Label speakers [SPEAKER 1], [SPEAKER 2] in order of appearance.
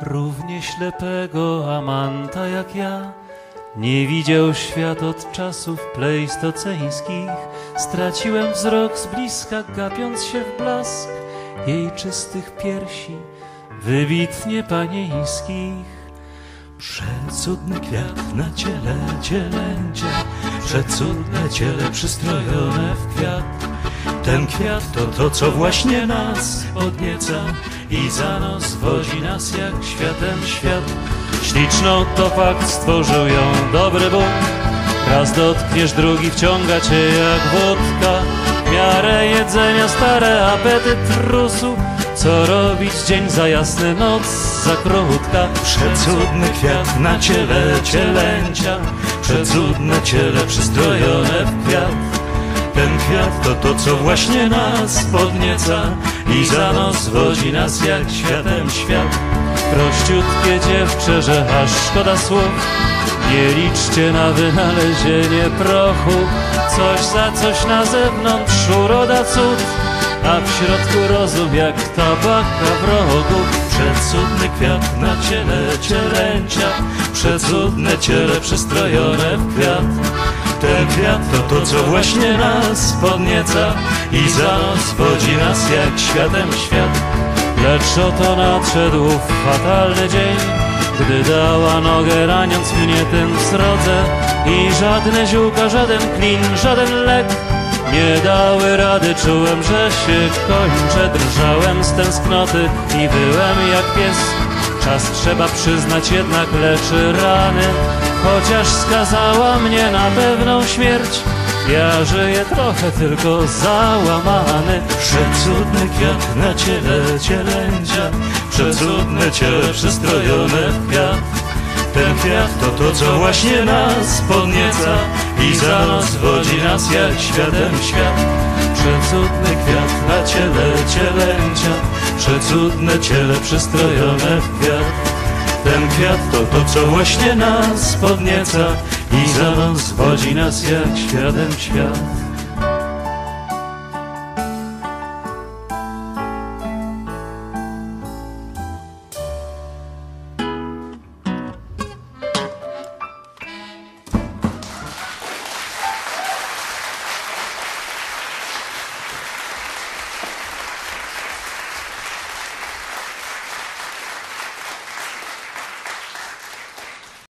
[SPEAKER 1] Równie ślepego amanta jak ja. Nie widział świat od czasów plejstoceńskich Straciłem wzrok z bliska, gapiąc się w blask Jej czystych piersi, wybitnie panieńskich. Przecudny kwiat na ciele cielęcia Przecudne ciele przystrojone w kwiat. Ten kwiat to to, co właśnie nas podnieca I za nos wodzi nas jak światem świat. Śliczną to fakt stworzył ją dobry Bóg. Raz dotkniesz, drugi wciąga cię jak wódka. W miarę jedzenia stare apetyt rósł. Co robić dzień za jasny, noc za krótka? Przecudny kwiat na ciele cielęcia. Przecudne ciele przystrojone w kwiat ten kwiat to to, co właśnie nas podnieca I za nos wodzi nas jak światem świat. Prościutkie dziewczę, że aż szkoda słów. Nie liczcie na wynalezienie prochu. Coś za coś na zewnątrz uroda cud. A w środku rozum jak tabaka w rogu. Przecudny kwiat na ciele cielęcia. Przecudne ciele przystrojone w kwiat ten kwiat to to, co właśnie nas podnieca I za nos wodzi nas jak światem świat. Lecz oto nadszedł fatalny dzień Gdy dała nogę raniąc mnie tym srodze I żadne ziółka, żaden klin, żaden lek Nie dały rady, czułem, że się kończę Drżałem z tęsknoty i byłem jak pies. Czas trzeba przyznać jednak leczy rany Chociaż skazała mnie na pewną śmierć Ja żyję trochę tylko załamany. Przecudny kwiat na ciele cielęcia Przecudne ciele przystrojone w kwiat ten kwiat to to, co właśnie nas podnieca I za nos wodzi nas jak światem świat. Przecudny kwiat na ciele cielęcia Przecudne ciele przystrojone w kwiat to to, co właśnie nas podnieca I za nos wodzi nas jak światem świat